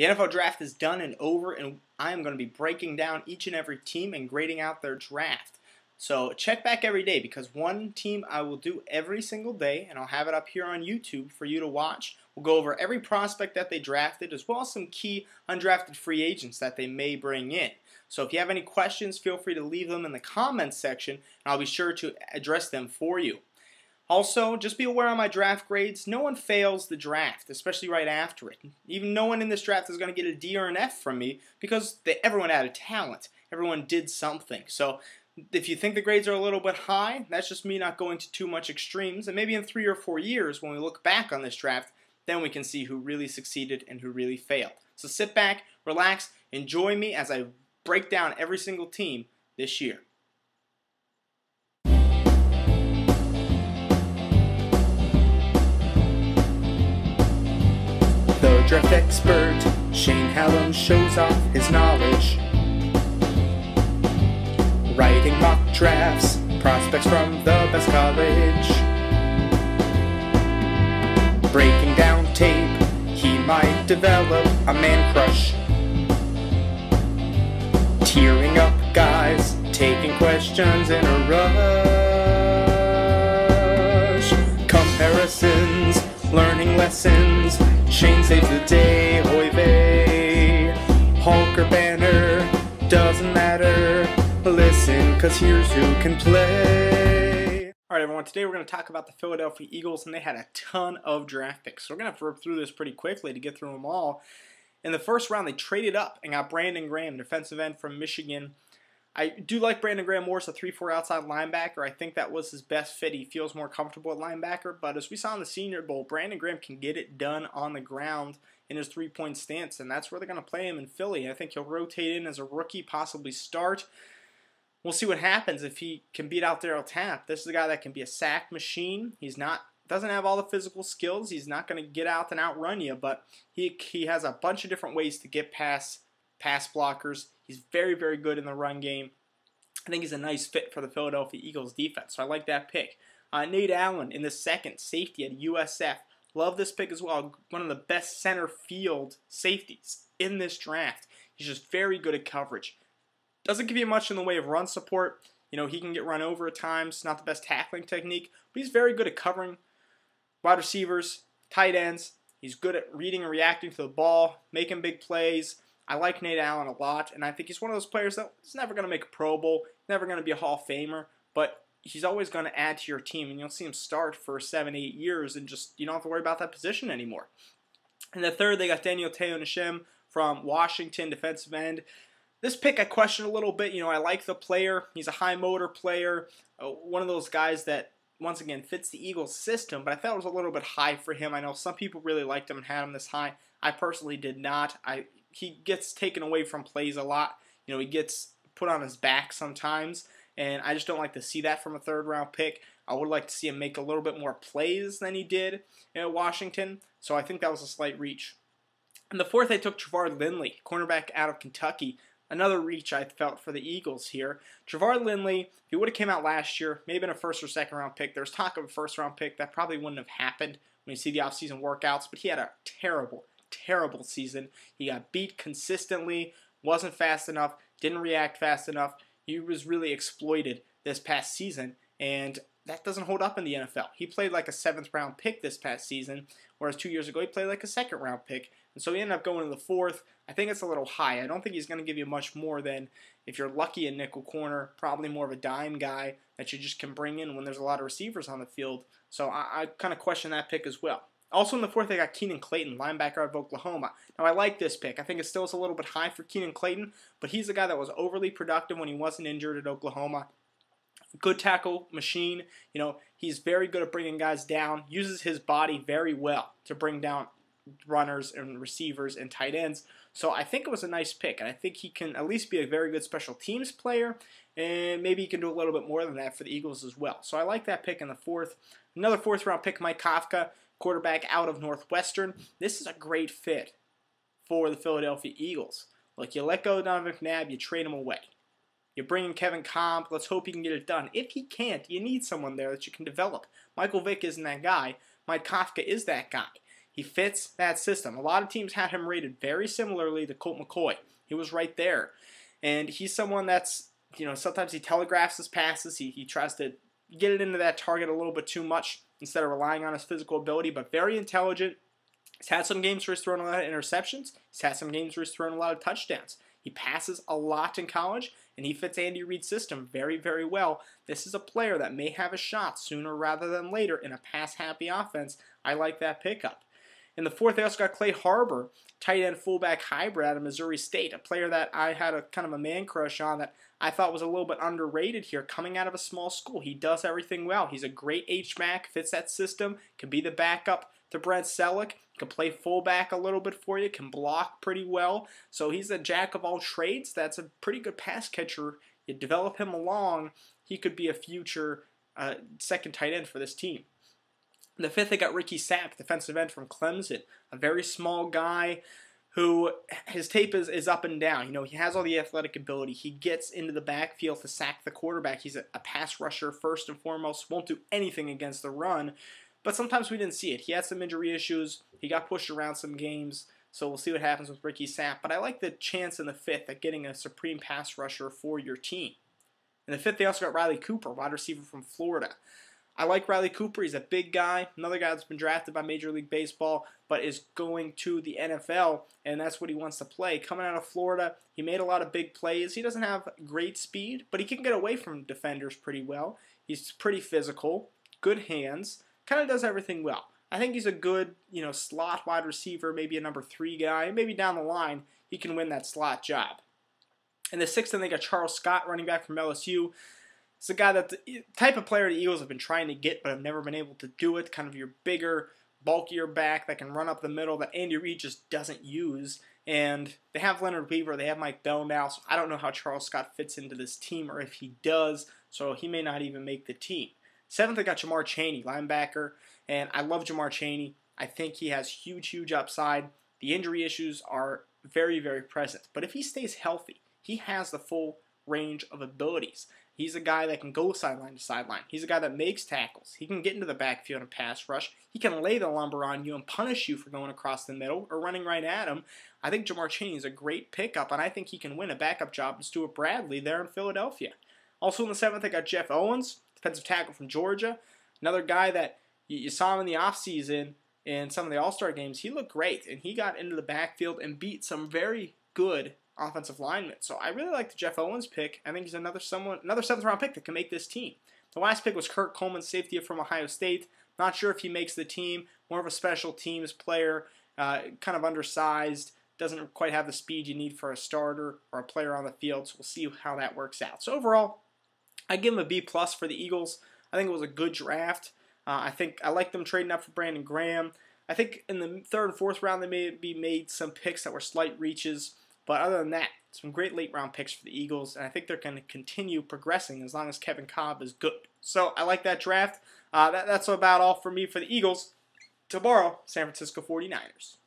The NFL draft is done and over, and I am going to be breaking down each and every team and grading out their draft. So check back every day because one team I will do every single day, and I'll have it up here on YouTube for you to watch. We'll go over every prospect that they drafted, as well as some key undrafted free agents that they may bring in. So if you have any questions, feel free to leave them in the comments section, and I'll be sure to address them for you. Also, just be aware on my draft grades, no one fails the draft, especially right after it. Even no one in this draft is going to get a D or an F from me because they, everyone had a talent. Everyone did something. So if you think the grades are a little bit high, that's just me not going to too much extremes. And maybe in three or four years, when we look back on this draft, then we can see who really succeeded and who really failed. So sit back, relax, enjoy me as I break down every single team this year. Draft expert, Shane Hallam, shows off his knowledge writing mock drafts, prospects from the best college. Breaking down tape, he might develop a man crush. Tearing up guys, taking questions in a rush. Comparisons, learning lessons, Shane saves the day, hoy vey. Or Banner, doesn't matter. Listen, cause here's who can play. Alright, everyone, today we're going to talk about the Philadelphia Eagles, and they had a ton of draft picks. So we're going to have to rip through this pretty quickly to get through them all. In the first round, they traded up and got Brandon Graham, defensive end from Michigan. I do like Brandon Graham more as a 3-4 outside linebacker. I think that was his best fit. He feels more comfortable at linebacker. But as we saw in the Senior Bowl, Brandon Graham can get it done on the ground in his three-point stance, and that's where they're going to play him in Philly. I think he'll rotate in as a rookie, possibly start. We'll see what happens if he can beat out Darryl Tapp. This is a guy that can be a sack machine. He's not doesn't have all the physical skills. He's not going to get out and outrun you, but he he has a bunch of different ways to get past pass blockers. He's very very good in the run game. I think he's a nice fit for the Philadelphia Eagles defense. So I like that pick. Uh, Nate Allen in the second safety at USF. Love this pick as well. One of the best center field safeties in this draft. He's just very good at coverage. Doesn't give you much in the way of run support. You know, he can get run over at times. Not the best tackling technique, but he's very good at covering wide receivers, tight ends. He's good at reading and reacting to the ball, making big plays. I like Nate Allen a lot, and I think he's one of those players that's never going to make a Pro Bowl, never going to be a Hall of Famer, but he's always going to add to your team, and you'll see him start for seven, eight years, and just you don't have to worry about that position anymore. And the third, they got Daniel Te'o from Washington, defensive end. This pick I question a little bit. You know, I like the player. He's a high motor player, uh, one of those guys that once again fits the Eagles system, but I thought it was a little bit high for him. I know some people really liked him and had him this high. I personally did not. I he gets taken away from plays a lot. You know, he gets put on his back sometimes, and I just don't like to see that from a third round pick. I would like to see him make a little bit more plays than he did at Washington, so I think that was a slight reach. And the fourth, I took Trevard Lindley, cornerback out of Kentucky another reach I felt for the Eagles here. Trevard Lindley, if he would have came out last year, maybe in a first or second round pick, there's talk of a first round pick. That probably wouldn't have happened when you see the offseason workouts, but he had a terrible, terrible season. He got beat consistently, wasn't fast enough, didn't react fast enough. He was really exploited this past season, and that doesn't hold up in the NFL. He played like a seventh round pick this past season, whereas two years ago he played like a second round pick. And so he ended up going to the fourth. I think it's a little high. I don't think he's going to give you much more than, if you're lucky, a nickel corner, probably more of a dime guy that you just can bring in when there's a lot of receivers on the field. So I, I kind of question that pick as well. Also in the fourth, they got Keenan Clayton, linebacker out of Oklahoma. Now, I like this pick. I think it still is a little bit high for Keenan Clayton, but he's a guy that was overly productive when he wasn't injured at Oklahoma. Good tackle machine. You know, he's very good at bringing guys down, uses his body very well to bring down runners and receivers and tight ends. So I think it was a nice pick, and I think he can at least be a very good special teams player, and maybe he can do a little bit more than that for the Eagles as well. So I like that pick in the fourth. Another fourth round pick, Mike Kafka, quarterback out of Northwestern. This is a great fit for the Philadelphia Eagles. Like you let go of Donovan McNabb, you trade him away. You bring in Kevin Kolb. Let's hope he can get it done. If he can't, you need someone there that you can develop. Michael Vick isn't that guy. Mike Kafka is that guy. He fits that system. A lot of teams had him rated very similarly to Colt McCoy. He was right there. And he's someone that's, you know, sometimes he telegraphs his passes. He, he tries to get it into that target a little bit too much instead of relying on his physical ability, but very intelligent. He's had some games where he's thrown a lot of interceptions. He's had some games where he's thrown a lot of touchdowns. He passes a lot in college, and he fits Andy Reid's system very, very well. This is a player that may have a shot sooner rather than later in a pass-happy offense. I like that pickup. In the fourth, they also got Clay Harbor, tight end fullback hybrid out of Missouri State, a player that I had a kind of a man crush on that I thought was a little bit underrated here, coming out of a small school. He does everything well. He's a great H-back, fits that system, can be the backup to Brent Celek, can play fullback a little bit for you, can block pretty well. So he's a jack of all trades. That's a pretty good pass catcher. You develop him along, he could be a future uh, second tight end for this team. In the fifth, they got Ricky Sapp, defensive end from Clemson, a very small guy who his tape is, is up and down. You know, he has all the athletic ability. He gets into the backfield to sack the quarterback. He's a, a, pass rusher first and foremost, won't do anything against the run. But sometimes we didn't see it. He had some injury issues. He got pushed around some games. So we'll see what happens with Ricky Sapp. But I like the chance in the fifth at getting a supreme pass rusher for your team. In the fifth, they also got Riley Cooper, wide receiver from Florida. I like Riley Cooper. He's a big guy, another guy that's been drafted by Major League Baseball, but is going to the NFL, and that's what he wants to play. Coming out of Florida, he made a lot of big plays. He doesn't have great speed, but he can get away from defenders pretty well. He's pretty physical, good hands, kind of does everything well. I think he's a good, you know, slot wide receiver, maybe a number three guy. Maybe down the line, he can win that slot job. In the sixth, then they got Charles Scott, running back from LSU. It's a guy that the type of player the Eagles have been trying to get, but have never been able to do it. Kind of your bigger, bulkier back that can run up the middle that Andy Reid just doesn't use. And they have Leonard Weaver, they have Mike Bell now, so I don't know how Charles Scott fits into this team or if he does, so he may not even make the team. Seventh, I got Jamar Chaney, linebacker, and I love Jamar Chaney. I think he has huge, huge upside. The injury issues are very, very present, but if he stays healthy, he has the full range of abilities. He's a guy that can go sideline to sideline. He's a guy that makes tackles. He can get into the backfield and pass rush. He can lay the lumber on you and punish you for going across the middle or running right at him. I think Jamar Chaney is a great pickup, and I think he can win a backup job to Stewart Bradley there in Philadelphia. Also in the seventh, I got Jeff Owens, defensive tackle from Georgia. Another guy that you saw him in the offseason in some of the All Star games. He looked great, and he got into the backfield and beat some very good offensive lineman. So I really like the Jeff Owens pick. I think he's another someone, another seventh round pick that can make this team. The last pick was Kurt Coleman, safety from Ohio State. Not sure if he makes the team. More of a special teams player, uh, kind of undersized. Doesn't quite have the speed you need for a starter or a player on the field. So we'll see how that works out. So overall, I give him a B plus for the Eagles. I think it was a good draft. Uh, I think I like them trading up for Brandon Graham. I think in the third and fourth round they may be made some picks that were slight reaches. But other than that, some great late round picks for the Eagles, and I think they're going to continue progressing as long as Kevin Kolb is good. So I like that draft. Uh, that, that's about all for me for the Eagles. Tomorrow, San Francisco 49ers.